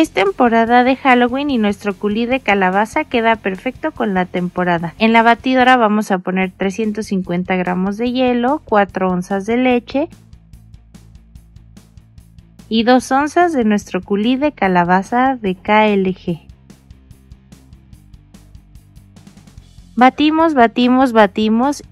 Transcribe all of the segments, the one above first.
Es temporada de Halloween y nuestro culí de calabaza queda perfecto con la temporada. En la batidora vamos a poner 350 gramos de hielo, 4 onzas de leche y 2 onzas de nuestro culí de calabaza de KLG. Batimos, batimos, batimos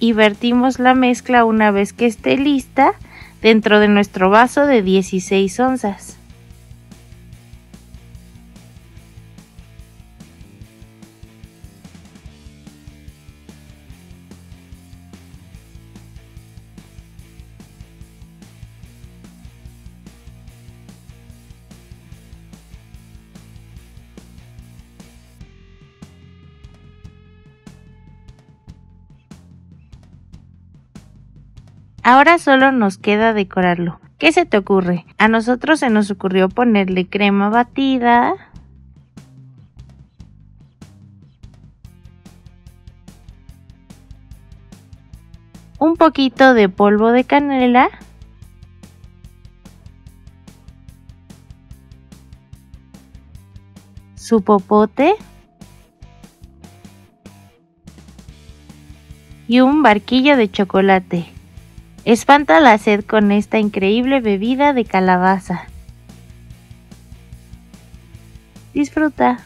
y vertimos la mezcla una vez que esté lista dentro de nuestro vaso de 16 onzas. Ahora solo nos queda decorarlo. ¿Qué se te ocurre? A nosotros se nos ocurrió ponerle crema batida. Un poquito de polvo de canela. Su popote. Y un barquillo de chocolate. Espanta la sed con esta increíble bebida de calabaza. Disfruta.